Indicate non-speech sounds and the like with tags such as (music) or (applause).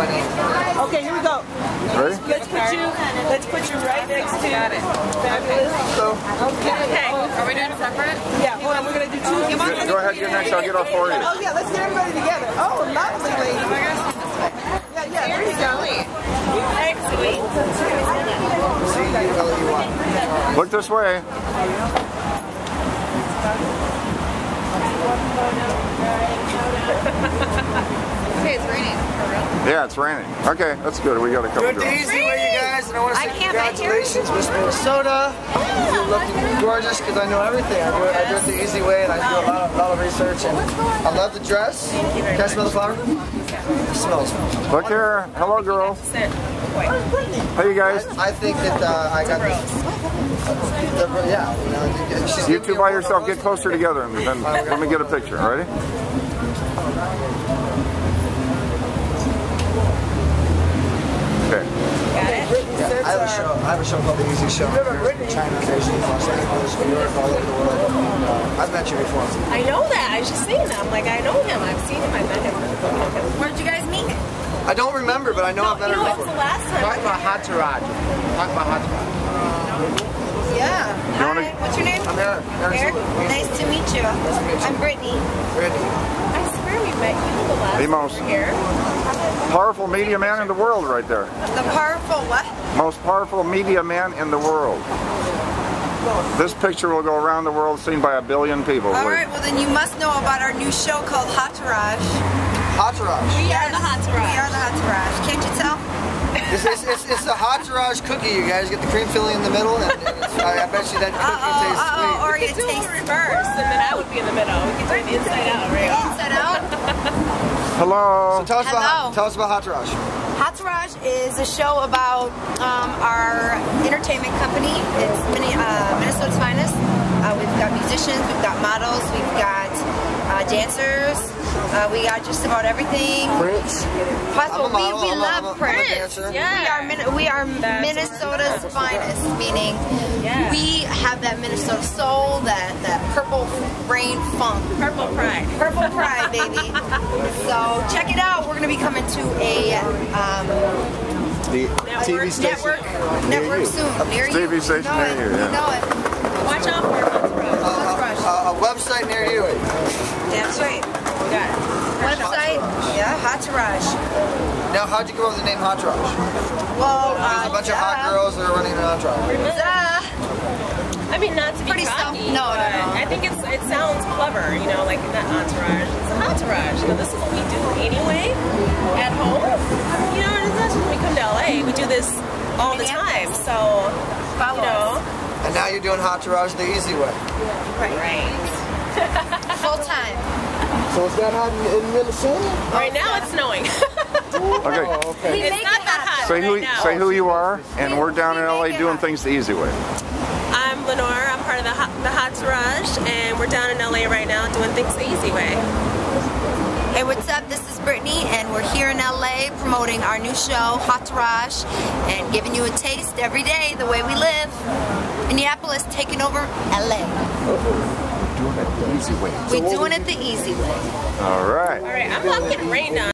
Okay, here we go. Ready? Let's put you. Let's put you right next to. Got it. Fabulous. So, Okay. Are we doing separate? Yeah. Hold on. We're gonna do two. go go ahead, get next. I'll get off for you. Oh yeah. Let's get everybody together. Oh, lovely lady. Oh yeah, yeah. There you go. Look this way. (laughs) Okay, it's raining. For real? Yeah, it's raining. Okay, that's good. We got a couple Good the girls. easy way, you guys, and I want to say congratulations, Miss Minnesota. You look gorgeous because I know everything. I do, it, I do it the easy way, and I do a lot of, lot of research. And I love the dress. Can I smell the flower? It smells. Look here. Hello, girl. Hey, you guys. I think that uh, I got this. The, yeah, you know, she's You two by yourself, get closer together, and then let me get a picture. Ready? Okay. Yeah, I have a show. I have a show called The EZ Show. There's China, Beijing, Los Angeles, New York, all over the world. Uh, I've met you before. I know that. I was just saying that. I'm like, I know him. I've seen him. I've met him. Where'd you guys meet? I don't remember, but I know I've met You her know, it's before. the last time. Talk about hot Raj. Talk about hot Yeah. You wanna- Hi. What's your name? I'm Eric. Eric. Eric Nice to meet you. Nice to meet you. I'm Brittani. Brittani. I we met you the last The most we here. powerful media man in the world, right there. The powerful what? Most powerful media man in the world. This picture will go around the world, seen by a billion people. All right. Well, then you must know about our new show called Hot Tourage. Entourage. We are the hot We are the Hot Tourage. Can't you tell? It's, it's, it's, it's the hot Entourage cookie. You guys get the cream filling in the middle, and, and it's, I, I bet you that Uh cookie oh. tastes Uh sweet. oh. Or it could it tastes reverse, and then I would be in the middle. We could do the inside out, right? inside out. Hello. So tell us Hello. about tell us about Hot Entourage. Hot Tourage is a show about um, our entertainment company. It's mini, uh, Minnesota's finest. Uh, we've got musicians, we've got models, we've got uh, dancers. Uh, we got just about everything. Prince. Possible. I'm a model, we we I'm love I'm a- I'm a Prince. We are Min- we are That's Minnesota's finest, meaning Yeah. we have that Minnesota soul, that that purple rain funk. Purple pride. Purple Pride, baby. (laughs) so check it out. We're gonna be coming to a um, The TV network network soon. Near you. TV station know near it. you, yeah. know it. Watch out for it. Hot Rush. Uh, a website near you. That's right. We got it. Website. Yeah, Hot Tourage. Now, how'd you come up with the name Hot Entourage? Well, There's uh, a bunch of hot girls that are running an entourage. Duh. I mean, not to be Pretty self- cocky, no, no, no. I think it's it sounds clever, you know, like not entourage. It's a entourage. You know, this is what we do anyway at home. You know, and it's not just when we come to LA. We do this all the time. So, Follow you know, And now you're doing Hot Entourage the easy way. right. Right. (laughs) Full time. So is that hot in, in Minnesota? Right now it's snowing. (laughs) Okay. Oh, okay. It's not that hot Say right who now. say who you are, and we're down in LA doing things the easy way. I'm Lenore. I'm part of the hot, the Hot Tourage, and we're down in LA right now doing things the easy way. Hey, what's up? This is Brittani, and we're here in LA promoting our new show, Hot Tourage, and giving you a taste every day the way we live. Minneapolis taking over LA. We're doing it the easy way. We're doing it the easy way. All right. All right, I'm not getting rained on.